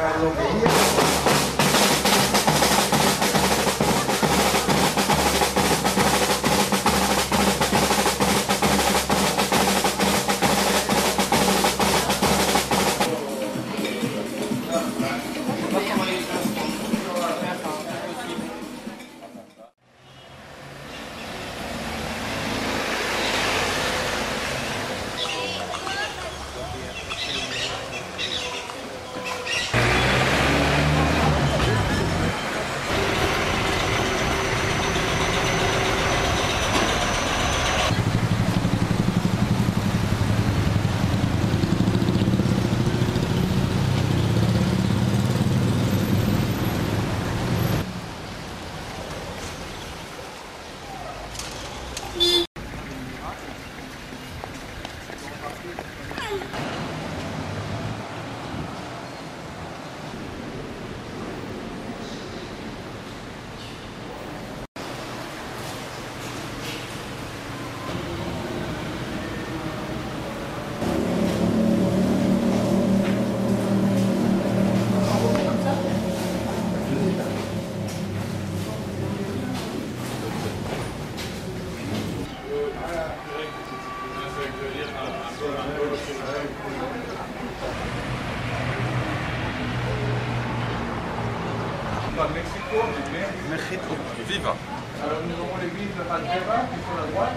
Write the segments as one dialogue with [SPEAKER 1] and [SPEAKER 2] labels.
[SPEAKER 1] Carlos
[SPEAKER 2] Vieira. Viva.
[SPEAKER 1] Alors nous aurons l'église de Valteva qui sur la droite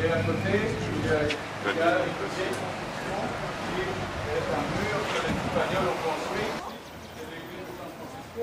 [SPEAKER 1] et à côté il y a, il y a une petite qui est un mur que les Espagnols ont construit. C'est l'église de San Francisco.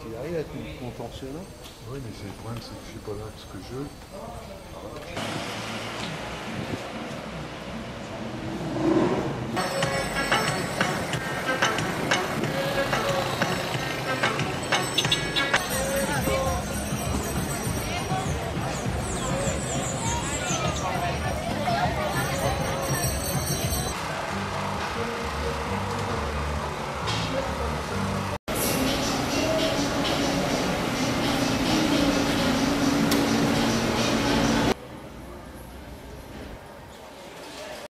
[SPEAKER 3] tu arrives à être contentionnant
[SPEAKER 4] Oui, mais c'est le problème, c'est que je suis pas là parce que je.